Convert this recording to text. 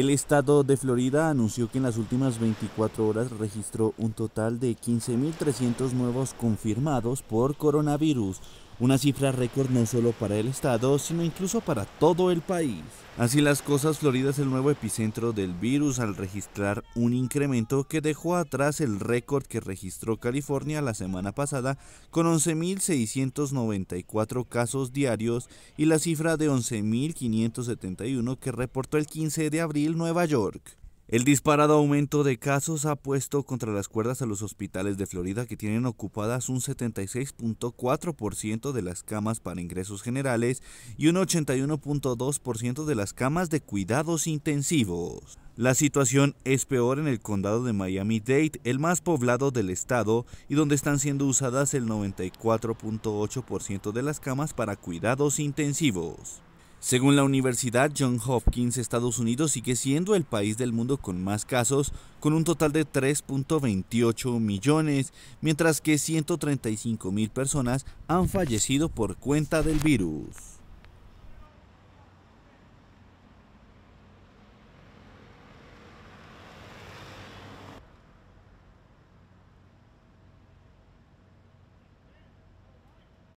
El estado de Florida anunció que en las últimas 24 horas registró un total de 15.300 nuevos confirmados por coronavirus, una cifra récord no solo para el estado, sino incluso para todo el país. Así las cosas, Florida es el nuevo epicentro del virus al registrar un incremento que dejó atrás el récord que registró California la semana pasada con 11.694 casos diarios y la cifra de 11.571 que reportó el 15 de abril Nueva York. El disparado aumento de casos ha puesto contra las cuerdas a los hospitales de Florida que tienen ocupadas un 76.4% de las camas para ingresos generales y un 81.2% de las camas de cuidados intensivos. La situación es peor en el condado de Miami-Dade, el más poblado del estado y donde están siendo usadas el 94.8% de las camas para cuidados intensivos. Según la Universidad Johns Hopkins, Estados Unidos sigue siendo el país del mundo con más casos, con un total de 3.28 millones, mientras que 135 mil personas han fallecido por cuenta del virus.